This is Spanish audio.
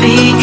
be